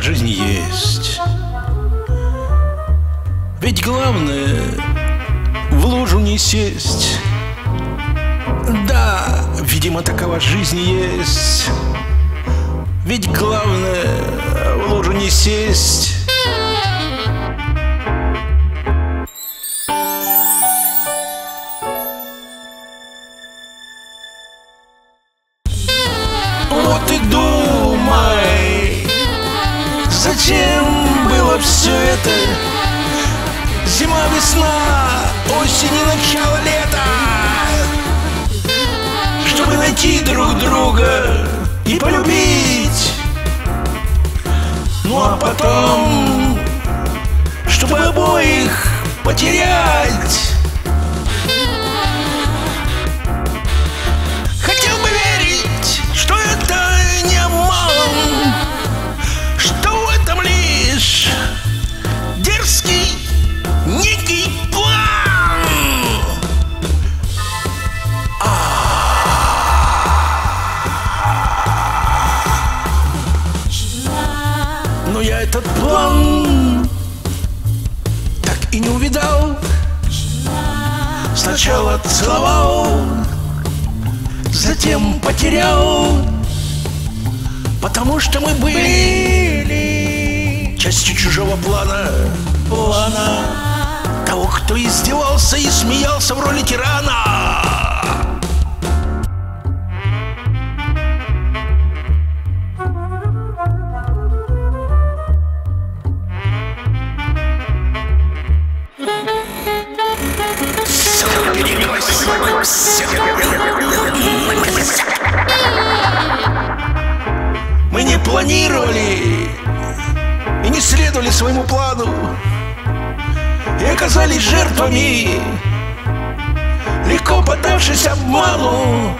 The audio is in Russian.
а жизнь есть. Ведь главное в лужу не сесть. Да, видимо, такова жизнь есть. Ведь главное в лужу не сесть. Вот и дом. Зачем было все это? Зима, весна, осень и начало лета. Чтобы найти друг друга и полюбить. Ну а потом Чтобы обоих потерять Но я этот план так и не увидал. Сначала целовал, затем потерял Потому что мы были частью чужого плана. Плана того, кто издевался и смеялся в роли тирана Мы не планировали и не следовали своему плану. И оказались жертвами Легко поддавшись обману